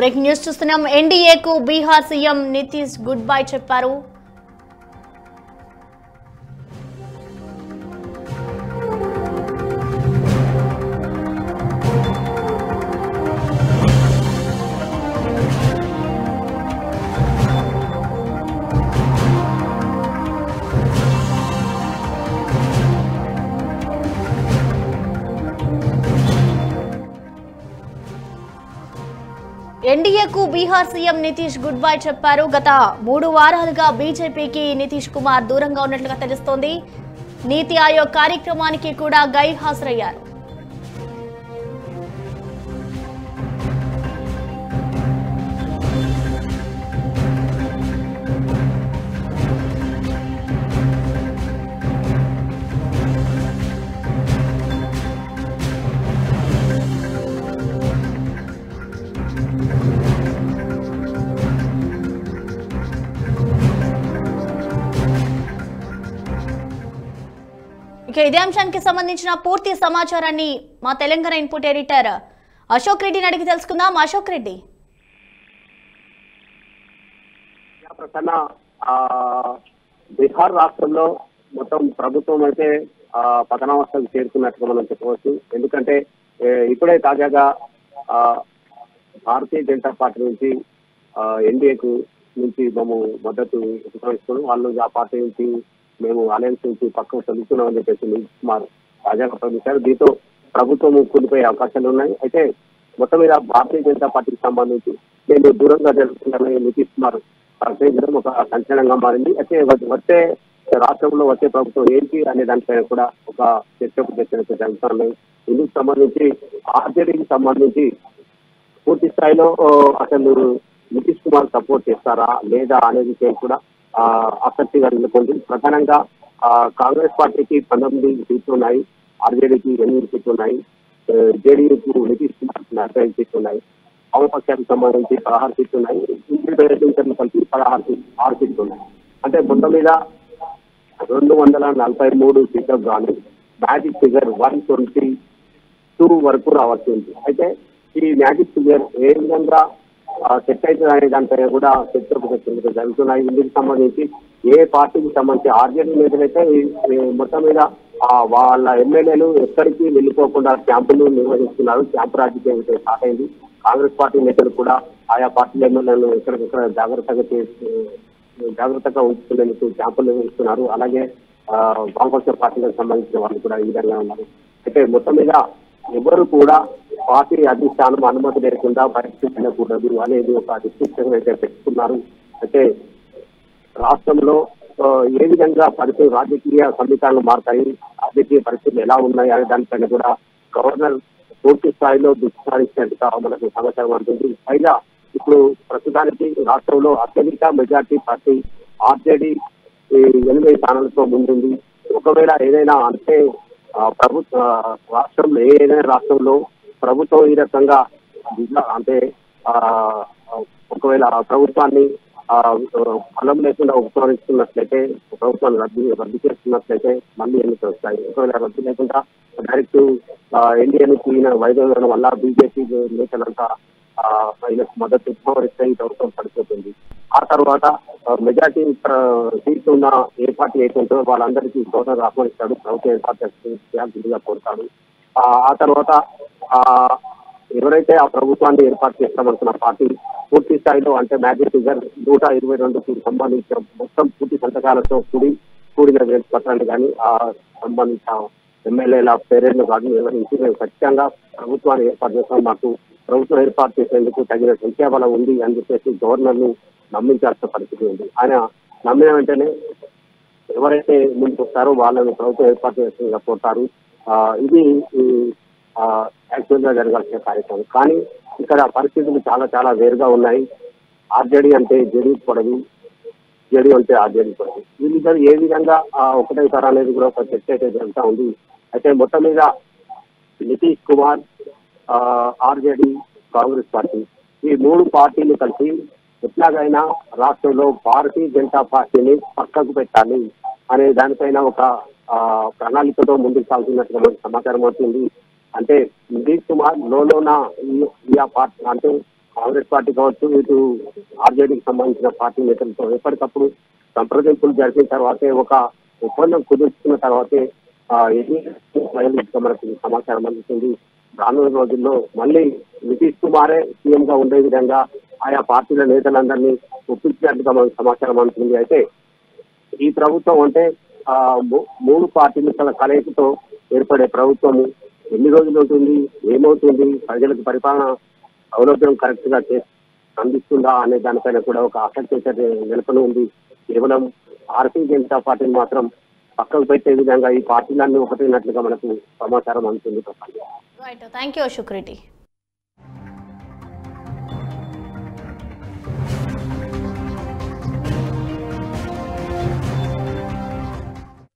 Breaking news చూస్తున్నాం. ఎన్డీఏకు Bihar CM Nitish goodbye చెప్పారు. ఎన్డీఏకు Bihar CM Nitish goodbye చెప్పారు. గత మూడు వారాలుగా బీజేపీకి నితీష్ కుమార్ దూరంగా ఉన్నట్లుగా తెలుస్తోంది. నీతి ఆయోగ్ కార్యక్రమానికి కూడా గైర్ హాజరయ్యారు. ఇక ఇదే అంశానికి సంబంధించిన పూర్తి సమాచారాన్ని మా తెలంగాణ ఇన్పుట్ ఎడిటర్ అశోక్ రెడ్డిని అడిగి తెలుసుకుందాం. అశోక్ రెడ్డి. ప్రసన్న బీహార్ రాష్ట్రంలో మొత్తం ప్రభుత్వం అయితే ఆ, పతనావస్థకు చేరుకున్నట్టుగా మనం చెప్పవచ్చు. ఎందుకంటే ఇప్పుడే తాజాగా భారతీయ జనతా పార్టీ నుంచి ఎన్డీఏకు నుంచి మేము మద్దతు ఉపక్రమిస్తున్నాం వాళ్ళు ఆ పార్టీ నుంచి మేము అలయన్స్ నుంచి పక్కన చదువుతున్నామని చెప్పేసి నితీష్ కుమార్ తాజాగా ప్రకటించారు దీంతో ప్రభుత్వం కూలిపోయే అవకాశాలు ఉన్నాయి. అయితే మొత్తం మీద భారతీయ జనతా పార్టీకి సంబంధించి నేను దూరంగా జరుగుతున్నానని నితీష్ కుమార్ ప్రకటించడం ఒక సంచలనంగా మారింది. అయితే వచ్చే రాష్ట్రంలో వచ్చే ప్రభుత్వం ఏంటి అనే దానిపైన కూడా ఒక చర్చకు చర్చలకు జరుగుతున్నాయి ఇందుకు సంబంధించి ఆర్జేడీకి సంబంధించి పూర్తి స్థాయిలో అసలు నితీష్ కుమార్ సపోర్ట్ చేస్తారా లేదా అనేది విషయం కూడా ఆసక్తి ఆసక్తిగా నెలకొంది ప్రధానంగా కాంగ్రెస్ పార్టీకి పంతొమ్మిది సీట్లు ఉన్నాయి ఆర్జేడీకి ఎనిమిది సీట్లు ఉన్నాయి జేడీయూకు నితీష్ కుమార్ నలభై ఐదు సీట్లు ఉన్నాయి వామపక్షానికి సంబంధించి పదహారు సీట్లు ఉన్నాయి ఇండిపెండెంట్ కలిపి పదహారు సీట్లు ఆరు సీట్లు ఉన్నాయి. అంటే మొత్తం మీద రెండు వందల నలభై మూడు సీట్లకు గాను magic figure one twenty two వరకు రావాల్సి ఉంది. అయితే ఈ మ్యాజిక్ ఫిగర్ ఏ విధంగా సెట్ అవుతుంది అనే దానిపైన కూడా చర్చకు చర్చలు జరుగుతున్నాయి ఇందుకు సంబంధించి ఏ పార్టీకి సంబంధించి ఆర్జేడీ నేతలైతే మొత్తం మీద వాళ్ళ ఎమ్మెల్యేలు ఎక్కడికి వెళ్ళిపోకుండా క్యాంపులు నిర్వహిస్తున్నారు. క్యాంపు రాజకీయం అయితే స్టార్ట్ అయింది. కాంగ్రెస్ పార్టీ నేతలు కూడా ఆయా పార్టీల ఎమ్మెల్యేలను ఎక్కడికక్కడ జాగ్రత్తగా చేస్తూ జాగ్రత్తగా ఉంచుకునేందుకు క్యాంపులు నిర్వహిస్తున్నారు. అలాగే ఆ, వామపక్ష పార్టీలకు సంబంధించిన వాళ్ళు కూడా ఈ విధంగా ఉన్నారు. అయితే మొత్తం మీద ఎవరు కూడా పార్టీ అధిష్టానం అనుమతి లేకుండా బయటకు వెళ్ళకూడదు అనేది ఒక రిస్ట్రిక్షన్ అయితే పెట్టుకున్నారు అయితే రాష్ట్రంలో ఏ విధంగా పరిస్థితులు రాజకీయ సమీకరణలు మారుతాయి రాజకీయ పరిస్థితులు ఎలా ఉన్నాయి అనే దానిపైన కూడా గవర్నర్ పూర్తి స్థాయిలో దృష్టి మనకు సమాచారం అందుతుంది. పైగా ఇప్పుడు ప్రస్తుతానికి రాష్ట్రంలో అత్యధిక మెజార్టీ పార్టీ ఆర్జేడీ ఈ ఎనిమిది స్థానాలతో ముందుంది. ఒకవేళ ఏదైనా అంటే ప్రభుత్వ రాష్ట్రంలో ఏదైనా రాష్ట్రంలో ప్రభుత్వం ఈ రకంగా జిల్లా- అంటే ఒకవేళ ప్రభుత్వాన్ని ఫలం లేకుండా ఉపక్రమిస్తున్నట్లయితే ప్రభుత్వాన్ని రద్దు రద్దు చేస్తున్నట్లయితే మళ్ళీ ఎన్నికలు వస్తాయి. ఒకవేళ రద్దు లేకుండా డైరెక్ట్ ఎన్డీఏను నుంచి వైద్యం వల్ల బీజేపీ నేతలంతా ఆయనకు మద్దతు ఉపకరిస్తే ఈ ప్రభుత్వం పడిపోతుంది. ఆ తర్వాత మెజార్టీ సీట్లు ఉన్న ఏ పార్టీ అయితే ఉంటుందో వాళ్ళందరికీ గవర్నర్ ఆహ్వానిస్తాడు. ప్రభుత్వం ఏర్పాటు చేయాల్సిందిగా కోరుతాడు. ఆ తర్వాత ఆ ఎవరైతే ఆ ప్రభుత్వాన్ని ఏర్పాటు చేస్తామనుకున్న పార్టీ పూర్తి స్థాయిలో అంటే మ్యాజిక్ ఫిగర్ నూట ఇరవై రెండుకి సంబంధించిన మొత్తం పూర్తి సంతకాలతో కూడి కూడిన పత్రాన్ని కానీ ఆ సంబంధించిన ఎమ్మెల్యేల పేరెంట్లు కానీ నిర్వహించి మేము ఖచ్చితంగా ప్రభుత్వాన్ని ఏర్పాటు చేస్తాం. మాకు ప్రభుత్వం ఏర్పాటు చేసేందుకు తగిన సంఖ్యాబలం ఉంది అని చెప్పేసి గవర్నర్ను నమ్మించాల్సిన పరిస్థితి ఉంది. ఆయన నమ్మిన వెంటనే ఎవరైతే ముందుకు వస్తారో వాళ్ళని ప్రభుత్వం ఏర్పాటు చేస్తుందిగా కోరుతారు ఇది యాక్చువల్గా జరగాల్సిన కార్యక్రమం. కానీ ఇక్కడ పరిస్థితులు చాలా చాలా వేరుగా ఉన్నాయి. ఆర్జేడీ అంటే జేడీ పడదు జేడీ అంటే ఆర్జేడీ పడదు వీళ్ళిద్దరు ఏ విధంగా ఒకటేసారి అనేది కూడా ఒక చర్చ అయితే జరుగుతూ ఉంది. అయితే మొత్తం మీద నితీష్ కుమార్ ఆర్జేడీ కాంగ్రెస్ పార్టీ. ఈ మూడు పార్టీలు కలిసి ఎట్లాగైనా రాష్ట్రంలో భారతీయ జనతా పార్టీని పక్కకు పెట్టాలి అనే దానిపైన ఒక ప్రణాళికతో ముందుకు సాగుతున్నట్టుగా మనకు సమాచారం అవుతుంది. అంటే నితీష్ కుమార్ లోన ఈ- పార్టీ అంటే కాంగ్రెస్ పార్టీ కావచ్చు ఇటు ఆర్జేడీకి సంబంధించిన పార్టీ నేతలతో ఎప్పటికప్పుడు సంప్రదింపులు జరిపిన తర్వాతే ఒక ఒప్పందం కుదుర్చుకున్న తర్వాతే ఎన్నికలు మనకు సమాచారం అందుతుంది. రానున్న రోజుల్లో మళ్ళీ నితీష్ కుమారే సీఎం గా ఉండే విధంగా ఆయా పార్టీల నేతలందరినీ ఒప్పించినట్టుగా మనకు సమాచారం అందుతుంది. అయితే ఈ ప్రభుత్వం అంటే మూడు పార్టీలు తన కలయికతో ఏర్పడే ప్రభుత్వం ఎన్ని రోజులు ఉంటుంది ఏమవుతుంది ప్రజలకు పరిపాలన సౌలభ్యం కరెక్ట్గా అందిస్తుందా అనే దానిపైన కూడా ఒక ఆసక్తి నెలకొని ఉంది. కేవలం భారతీయ జనతా పార్టీని మాత్రం పక్కకు పెట్టే విధంగా ఈ పార్టీలన్నీ ఒకటైనట్లుగా మనకు సమాచారం అందుతుంది థ్యాంక్ యూ అశోక్ రెడ్డి